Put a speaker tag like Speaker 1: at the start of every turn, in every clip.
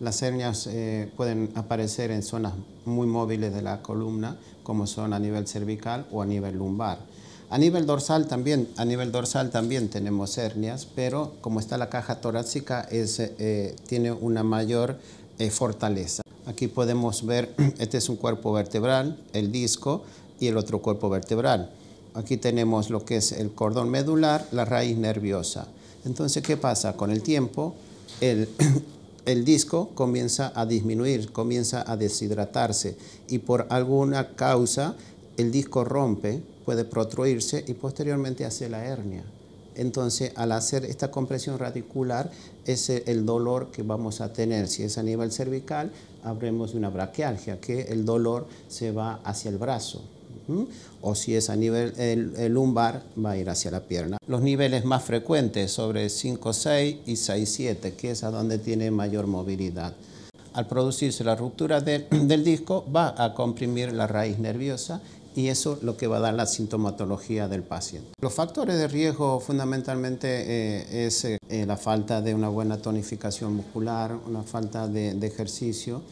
Speaker 1: Las hernias eh, pueden aparecer en zonas muy móviles de la columna, como son a nivel cervical o a nivel lumbar. A nivel dorsal también, a nivel dorsal también tenemos hernias, pero como está la caja torácica, eh, tiene una mayor eh, fortaleza. Aquí podemos ver, este es un cuerpo vertebral, el disco y el otro cuerpo vertebral. Aquí tenemos lo que es el cordón medular, la raíz nerviosa. Entonces, ¿qué pasa? Con el tiempo, el disco comienza a disminuir, comienza a deshidratarse y por alguna causa el disco rompe, puede protruirse y posteriormente hace la hernia. Entonces, al hacer esta compresión radicular, es el dolor que vamos a tener. Si es a nivel cervical, habremos una braquialgia, que el dolor se va hacia el brazo. O si es a nivel el, lumbar, va a ir hacia la pierna. Los niveles más frecuentes sobre 5-6 y 6-7, que es a donde tiene mayor movilidad. Al producirse la ruptura del disco, va a comprimir la raíz nerviosa y eso es lo que va a dar la sintomatología del paciente. Los factores de riesgo fundamentalmente eh, es eh, la falta de una buena tonificación muscular, una falta de, ejercicio.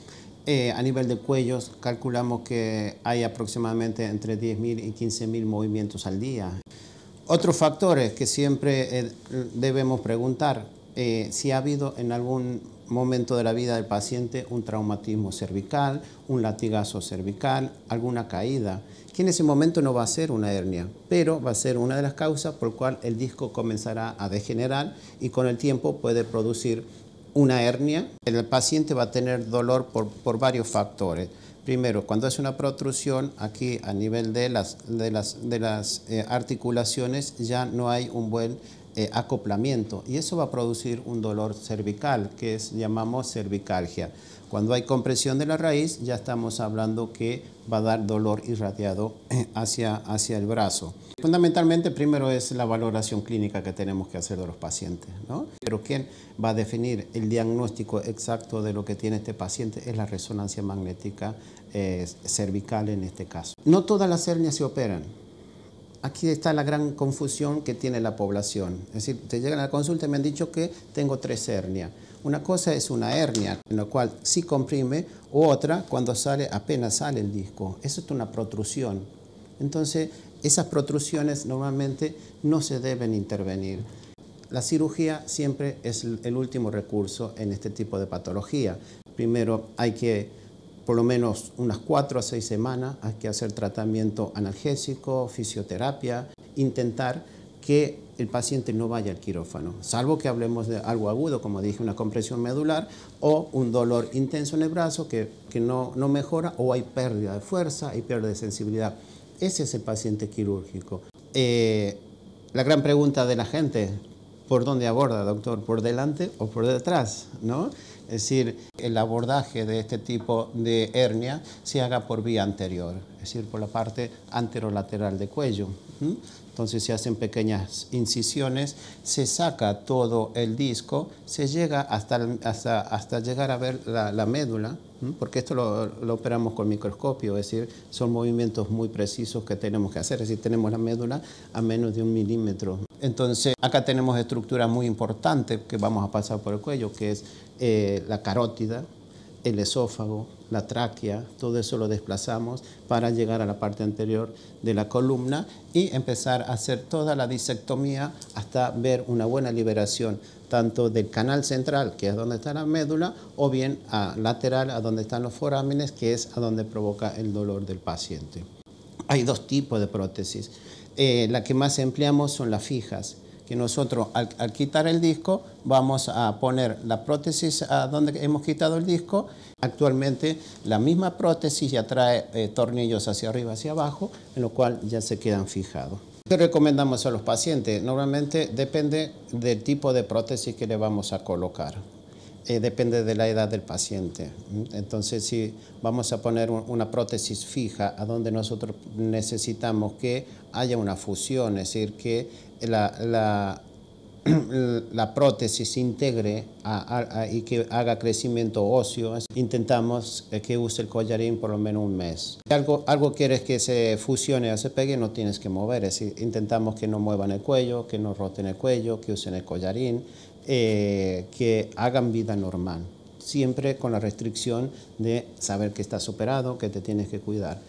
Speaker 1: Eh, a nivel de cuellos, calculamos que hay aproximadamente entre 10.000 y 15.000 movimientos al día. Otros factores que siempre debemos preguntar, si ha habido en algún momento de la vida del paciente un traumatismo cervical, un latigazo cervical, alguna caída, que en ese momento no va a ser una hernia, pero va a ser una de las causas por cual el disco comenzará a degenerar y con el tiempo puede producir una hernia. El paciente va a tener dolor por, varios factores. Primero, cuando es una protrusión, aquí a nivel de las, de las, eh, articulaciones ya no hay un buen eh, acoplamiento y eso va a producir un dolor cervical que es, llamamos cervicalgia. Cuando hay compresión de la raíz ya estamos hablando que va a dar dolor irradiado eh, hacia, hacia el brazo. Fundamentalmente primero es la valoración clínica que tenemos que hacer de los pacientes, ¿no? pero ¿quién va a definir el diagnóstico exacto de lo que tiene este paciente? Es la resonancia magnética eh, cervical en este caso. No todas las hernias se operan aquí está la gran confusión que tiene la población. Es decir, te llegan a la consulta y me han dicho que tengo tres hernias. Una cosa es una hernia, en la cual sí comprime, u otra cuando sale, apenas sale el disco. Eso es una protrusión. Entonces, esas protrusiones normalmente no se deben intervenir. La cirugía siempre es el último recurso en este tipo de patología. Primero hay que por lo menos unas cuatro a seis semanas hay que hacer tratamiento analgésico, fisioterapia, intentar que el paciente no vaya al quirófano, salvo que hablemos de algo agudo, como dije, una compresión medular o un dolor intenso en el brazo que, que no, no mejora o hay pérdida de fuerza y pérdida de sensibilidad. Ese es el paciente quirúrgico. Eh, la gran pregunta de la gente, ¿por dónde aborda, doctor? ¿Por delante o por detrás? ¿no? Es decir, el abordaje de este tipo de hernia se haga por vía anterior, decir, por la parte anterolateral de cuello. Entonces se hacen pequeñas incisiones, se saca todo el disco, se llega hasta, hasta, hasta llegar a ver la, médula, porque esto lo, lo, operamos con microscopio, es decir, son movimientos muy precisos que tenemos que hacer, es decir, tenemos la médula a menos de un milímetro. Entonces, acá tenemos estructuras muy importantes que vamos a pasar por el cuello, que es eh, la carótida, el esófago, la tráquea, todo eso lo desplazamos para llegar a la parte anterior de la columna y empezar a hacer toda la disectomía hasta ver una buena liberación tanto del canal central, que es donde está la médula, o bien a lateral, a donde están los forámenes, que es a donde provoca el dolor del paciente. Hay dos tipos de prótesis. Eh, la que más empleamos son las fijas que nosotros al, quitar el disco vamos a poner la prótesis a donde hemos quitado el disco. Actualmente la misma prótesis ya trae eh, tornillos hacia arriba, hacia abajo, en lo cual ya se quedan fijados. ¿Qué recomendamos a los pacientes? Normalmente depende del tipo de prótesis que le vamos a colocar. Eh, depende de la edad del paciente. Entonces, si vamos a poner una prótesis fija a donde nosotros necesitamos que haya una fusión, es decir, que la, la, prótesis integre y que haga crecimiento óseo, intentamos que use el collarín por lo menos un mes. Si algo, algo quieres que se fusione o se pegue, no tienes que mover, intentamos que no muevan el cuello, que no roten el cuello, que usen el collarín, eh, que hagan vida normal. siempre con la restricción de saber que estás operado, que te tienes que cuidar.